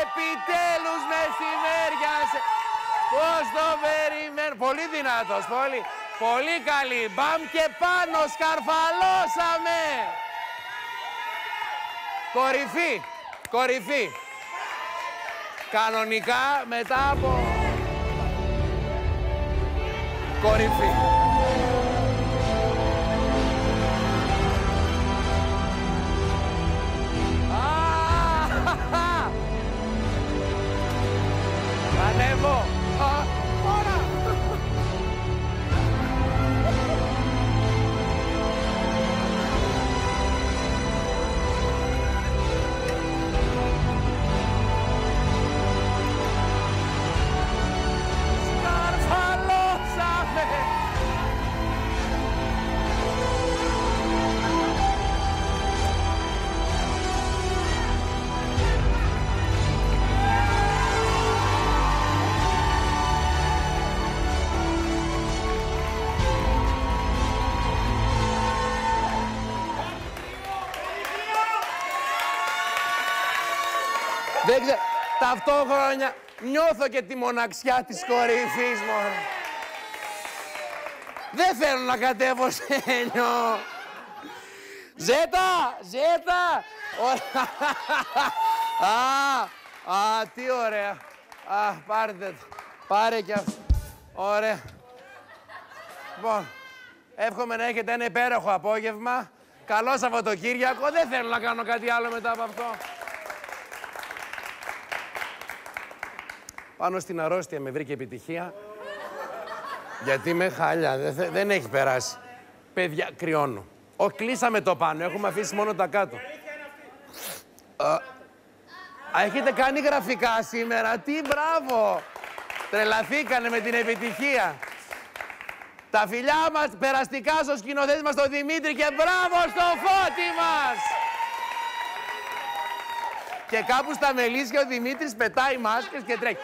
Επιτέλους μεσημέριασε. Πώς το περιμένω. Πολύ δυνατός, πολύ. Πολύ καλή. Μπαμ και πάνω, σκαρφαλώσαμε. Κορυφή, κορυφή. Κανονικά μετά από... Κορυφή. Δεν ξέρω. Ταυτόχρονα νιώθω και τη μοναξιά της κορυφής μου. Δεν θέλω να κατέβω σε νιώ. Ζέτα! Ζέτα! Ωραία. Α, α, τι ωραία. Α, πάρτε το. Πάρε κι αυτό. Ωραία. Λοιπόν, εύχομαι να έχετε ένα υπέροχο απόγευμα. Καλό Σαββατοκύριακο. Δεν θέλω να κάνω κάτι άλλο μετά από αυτό. Πάνω στην αρρώστια με βρήκε επιτυχία. Γιατί είμαι χάλια, δεν, θε- δεν έχει περάσει. Παιδιά, κρυώνω. Ο, κλείσαμε το πάνω, έχουμε αφήσει μόνο τα κάτω. Α, α, έχετε κάνει γραφικά σήμερα, τι μπράβο. Τρελαθήκανε με την επιτυχία. Τα φιλιά μας περαστικά στο σκηνοθέτη μας τον Δημήτρη και μπράβο στο φώτι μας. Και κάπου στα μελίσια ο Δημήτρης πετάει μάσκες και τρέχει.